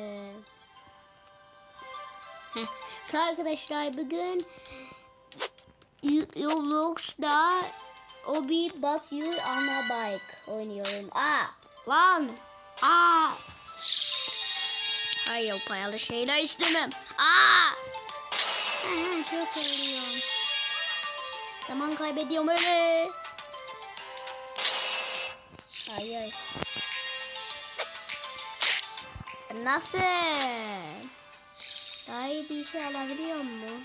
Ee, heh. So arkadaşlar bugün Roblox'da Obi But You on a Bike oynuyorum. Aa lan. Aa. Hayır payalı şeyler istemem. Aa. Çok oluyorum. Zaman kaybediyorum öyle. Ay ay. Nasıl? Daha iyi bir şey alabiliyor mu?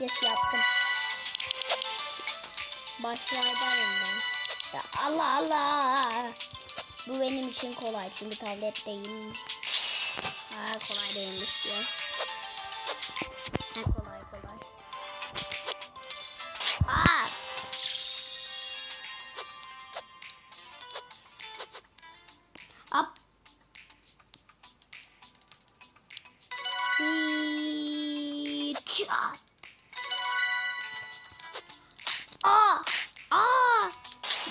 Yes yaptım. Başlardayım ben. Ya Allah Allah. Bu benim için kolay çünkü tabletteyim. Ha kolay değilmiş ya. Çat. Aa! Aa!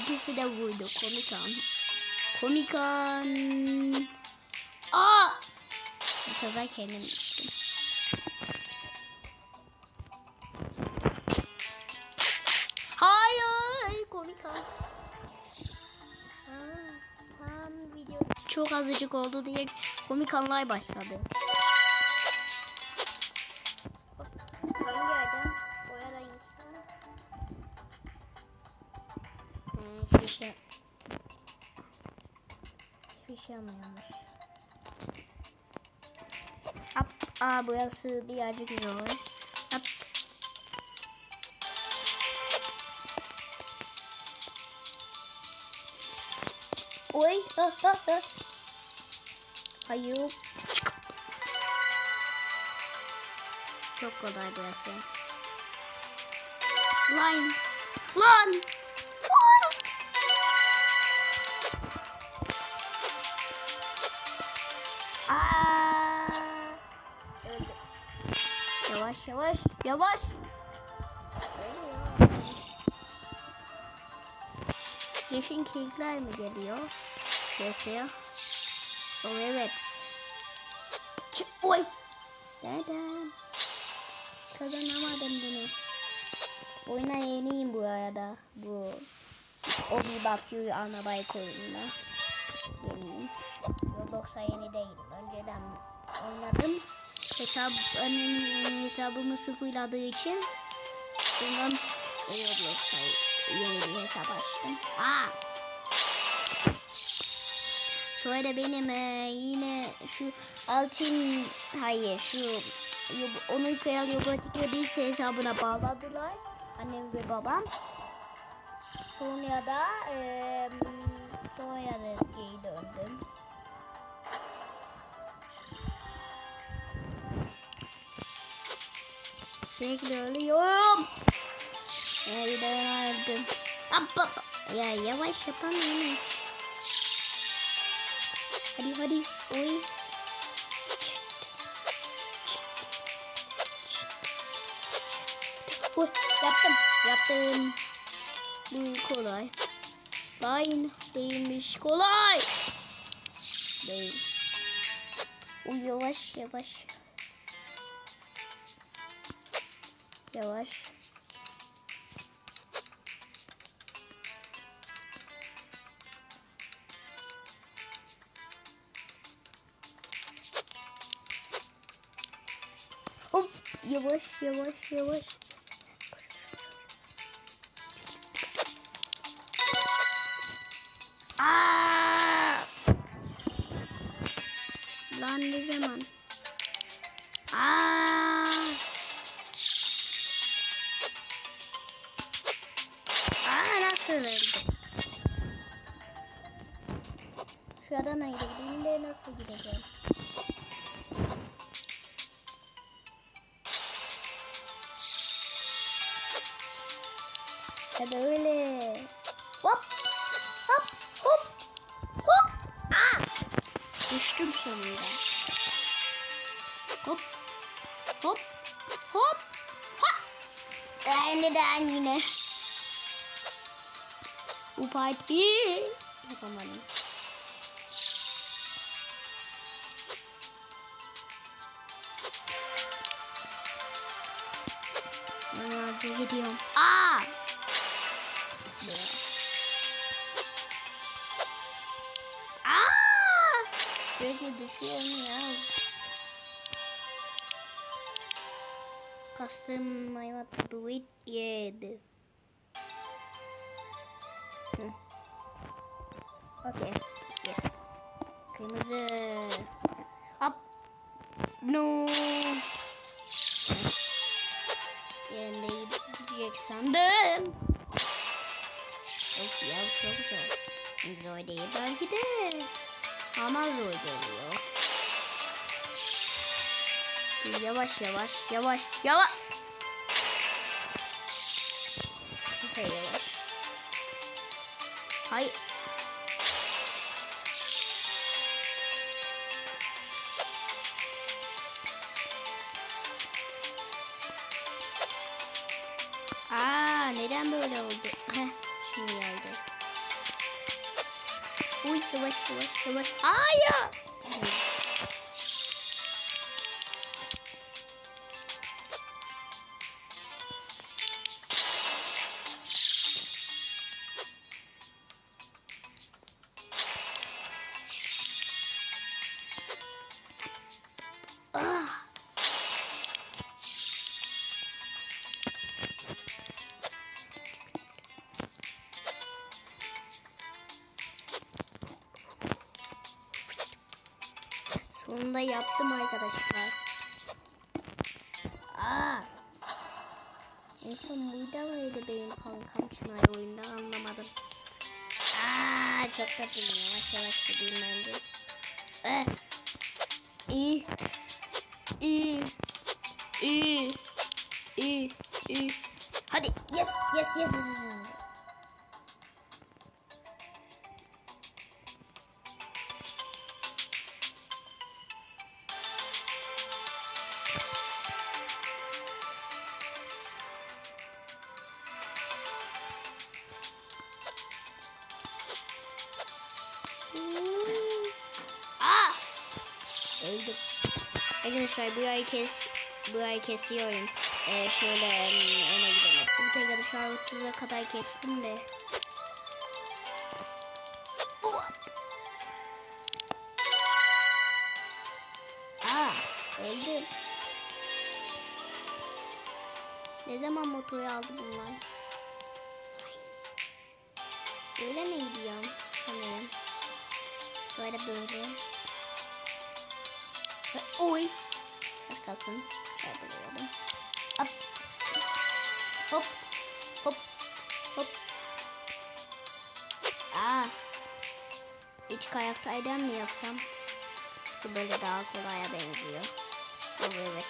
İkisi de vurdu komikan. Komikan. Aa! Bu sefer kendim düştüm. Hayır komikan. Aa, tam video çok azıcık oldu diye komik anlar başladı. Hiçbir şey anlayamamış. Hop. Aa burası birazcık zor. Hop. Oy. Ha, ha, ha. Hayır. Çok kolay burası. Lan. Lan. Yavaş yavaş yavaş. Yeşil kekler mi geliyor? Sesi. O evet. Ç Oy. Dedem. Kazanamadım bunu. Oyuna yeniyim bu arada. Bu Obi Batyu Anabay oyununa. Yeniyim. Roblox'a yeni değil. Önceden oynadım. Hesap, annem hesabımı sıfırladığı için bundan Roblox'a yeni bir hesap açtım. Aa! Sonra benim e, yine şu altın hayır şu yob- onun kıyal robotik ödeyse hesabına bağladılar. Annem ve babam. Sonra da e, sonra da geri Sürekli ölüyorum. Elden hop. Ya yavaş yapamıyorum. Hadi hadi. Oy. Oy yaptım. Yaptım. Bu kolay. Line değilmiş. Kolay. Değil. Oy yavaş yavaş. Yavaş. Hop yavaş yavaş yavaş. Aa! Lan ne zaman? Gideyim de nasıl gideceğim? Ya böyle. Hop. Hop. Hop. Hop. Aa. Düştüm sonunda. Hop. Hop. Hop. Hop. Ay, neden yine? Bu part bir. Yapamadım. Artık gidiyorum. Aa! Aa! Sürekli düşüyorum ya. Want to do it yedi. Hı. Hmm. Okay. Yes. Kırmızı. Hop. Uh, no. Gidecek sandım. Of ya çok zor. Zor değil belki de. Ama zor geliyor. Yavaş yavaş yavaş yavaş. Sefer yavaş. Hayır. Neden böyle oldu? Heh, şimdi geldi. Uy yavaş yavaş yavaş. Hayır. Sonunda yaptım arkadaşlar. Aa. En son burada mıydı benim kankam Çınar oyunda anlamadım. Aa, çok kötüyüm yavaş yavaş gideyim bence. Eh. İyi. İyi. İyi. İyi. İyi. Hadi yes yes yes. yes. Öldüm. Arkadaşlar bu ay kes bu ay kesiyorum. Ee, şöyle ona gidelim. Bu arkadaşlar 30'a kadar kestim de. Aa, öldüm. Ne zaman motoru aldı bunlar? Böyle mi gidiyorum? Sanırım. Şöyle böyle. Oy. Şöyle buluyordum. Hop. Hop. Hop. Hop. Aa. Üç kayaktaydan mı yapsam? Bu böyle daha kolaya benziyor. Oh, evet.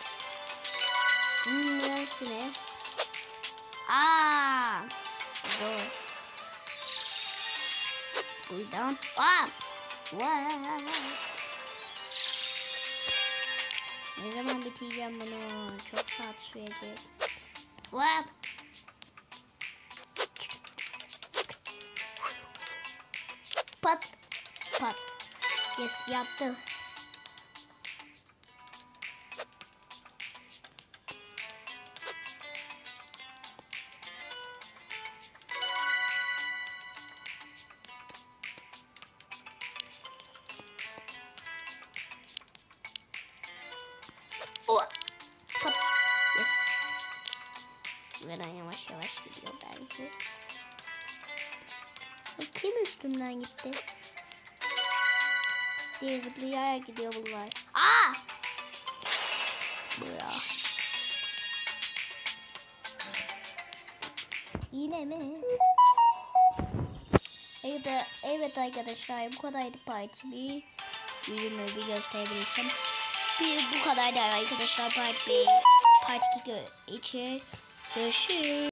Hmm, neresi ne? Aa. Zor. Buradan. Aa. Vay. Ne zaman bitireceğim bunu? Çok saat sürecek. Vay. Pat. Pat. Yes yaptım. Pat. Yes. Buradan yavaş yavaş gidiyor belki. Kim üstümden gitti? Diye zıplayarak gidiyor bunlar. Aa! Bu ya. Yine mi? Evet, evet arkadaşlar bu kadardı part 1. Yüzümü bir gösterebilirsem. Bir bu kadar da arkadaşlar part 1. Part 2 için görüşürüz.